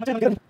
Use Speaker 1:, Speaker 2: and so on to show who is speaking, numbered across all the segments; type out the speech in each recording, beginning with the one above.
Speaker 1: Macam mana?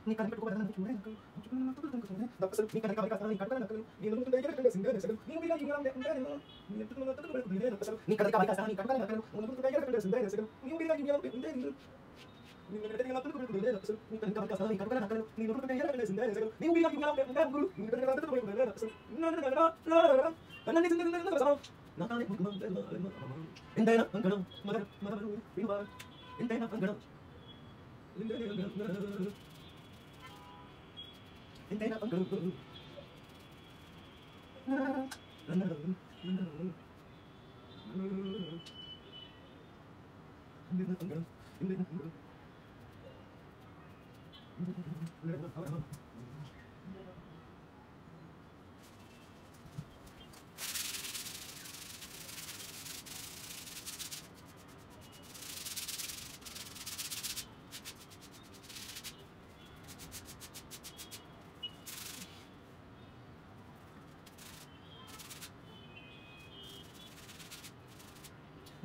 Speaker 1: ko ba ko rin ko ko na to ko ko tapos ni kan ka ka ni kan ka ka ni no ko dai ka singa sa ni bilang yung lang ni ni to na to ko ko ni tapos ni kan ka ka ni kan ka ka no ko dai ka singa sa ni bilang yung lang ni ni na tadi nga to ko ko ni tapos ni kan ka ka ni kan ka ni no ko dai Hintay na ang girl. Hindi na ang girl. Hindi na ang girl. Hindi na ang girl.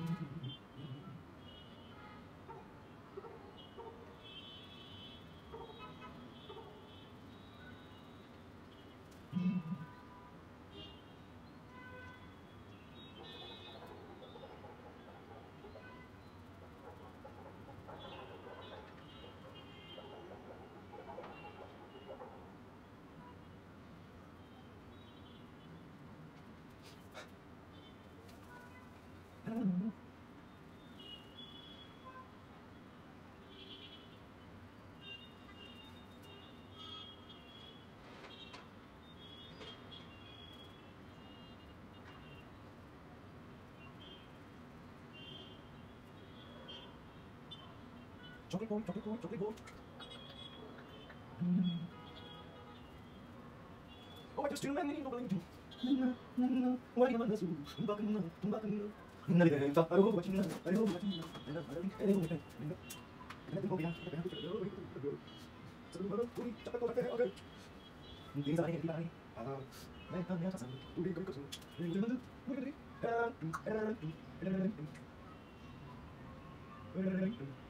Speaker 1: Mm-hmm. Chocolate ball, chocolate ball, chocolate ball. Oh, I too many people to. Thank you.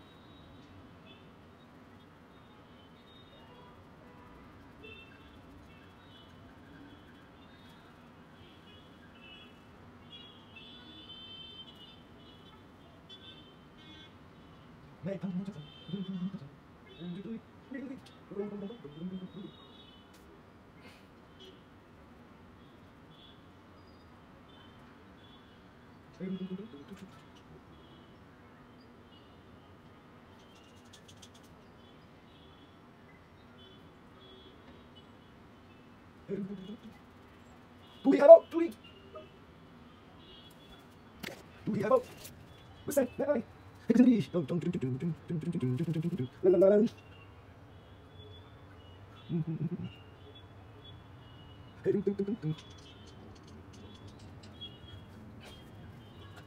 Speaker 1: 喂，唐总，你好，嘟嘟嘟嘟嘟，嘟嘟嘟嘟嘟嘟嘟，嘟嘟嘟嘟嘟嘟，嘟嘟，嘟你 hello，嘟你，嘟你 hello，喂，喂。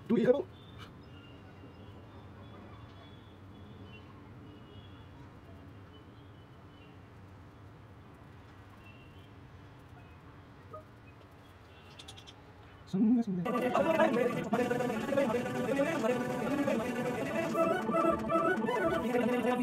Speaker 1: Duit kamu. Sungguh sungguh.